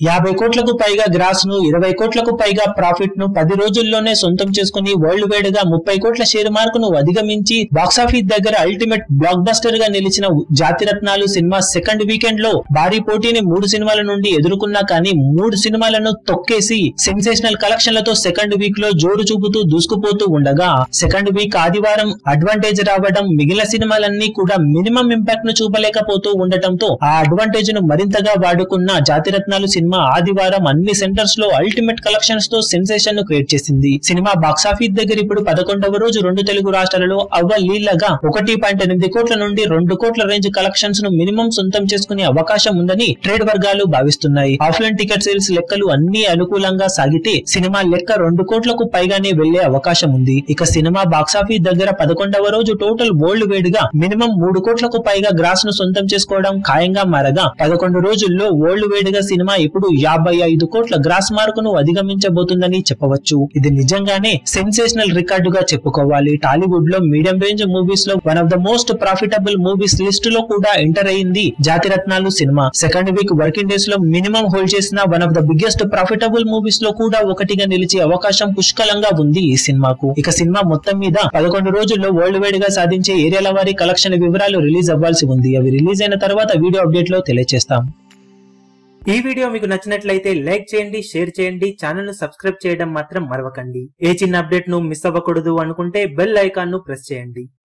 యాభై కోట్లకు పైగా గ్రాస్ను ఇరవై కోట్లకు పైగా ప్రాఫిట్ను పది రోజుల్లోనే సొంతం చేసుకుని వరల్డ్ వైడ్గా ముప్పై కోట్ల షేర్ మార్కును అధిగమించి బాక్సాఫీస్ దగ్గర అల్టిమేట్ బ్లాక్ బస్టర్గా నిలిచిన జాతిరత్నాలు సినిమా సెకండ్ వీకెండ్లో భారీ పోటీని మూడు సినిమాల నుండి ఎదుర్కొన్నా కానీ మూడు సినిమాలను తొక్కేసి సెన్సేషనల్ కలెక్షన్లతో సెకండ్ వీక్లో జోరు చూపుతూ దూసుకుపోతూ ఉండగా సెకండ్ వీక్ ఆదివారం అడ్వాంటేజ్ రావడం మిగిలిన సినిమాలన్నీ కూడా మినిమం ఇంపాక్ట్ను చూపలేకపోతూ ఉండటంతో ఆ అడ్వాంటేజ్ను మరింతగా వాడుకున్న జాతిరత్నాలు సినిమా ఆదివారం అన్ని సెంటర్స్లో అల్టిమేట్ కలెక్షన్స్తో సెన్సేషన్ను క్రియేట్ చేసింది. సినిమా బాక్సాఫీస్ దగ్గర ఇప్పుడు పదకొండవ రోజు రెండు తెలుగు రాష్ట్రాలలో అవ్వలీలగా ఒకటి పాయింట్ ఎనిమిది కోట్ల నుండి రెండు కోట్ల రేంజ్ కలెక్షన్స్ను మినిమం సొంతం చేసుకునే అవకాశం ఉందని ట్రేడ్ వర్గాలు భావిస్తున్నాయి. ఆఫ్లైన్ టికెట్ సేల్స్ లెక్కలు అన్ని అనుకూలంగా సాగితే సినిమా లెక్క రెండు కోట్లకు పైగానే వెళ్ళే అవకాశం ఉంది. ఇక సినిమా బాక్సాఫీస్ దగ్గర పదకొండవ రోజు టోటల్ వరల్డ్ వైడ్గా మినిమం మూడు కోట్లకు పైగా గ్రాస్ను సొంతం చేసుకోవడం ఖాయంగా మారగా పదకొండు రోజుల్లో వరల్డ్ వైడ్గా సినిమా ఇప్పుడు యాభై ఐదు కోట్ల గ్రాస్ మార్క్ను అధిగమించబోతుందని చెప్పవచ్చు. ఇది నిజంగానే సెన్సేషనల్ రికార్డుగా చెప్పుకోవాలి. టాలీవుడ్లో మీడియం రేంజ్ మూవీస్లో one of the most profitable movies లిస్ట్లో కూడా ఎంటర్ అయింది Jathiratnalu cinema. Second week working డేస్లో మినిమం హోల్డ్ చేసిన one of the biggest profitable మూవీస్లో కూడా ఒకటిగా నిలిచే అవకాశం పుష్కలంగా ఉంది ఈ సినిమాకు. ఇక సినిమా మొత్తం మీద పదకొండు రోజుల్లో వరల్డ్ వైడ్గా సాధించే ఏరియాల వారి కలెక్షన్ వివరాలు రిలీజ్ అవ్వాల్సి ఉంది. అవి రిలీజ్ అయిన తర్వాత వీడియో అప్డేట్లో తెలియజేస్తాం ఈ వీడియో మీకు నచ్చినట్లయితే లైక్ చేయండి షేర్ చేయండి ఛానల్ను సబ్స్క్రైబ్ చేయడం మాత్రం మరవకండి. ఏ చిన్న అప్డేట్ను మిస్ అవ్వకూడదు అనుకుంటే బెల్ ఐకాన్ను ప్రెస్ చేయండి.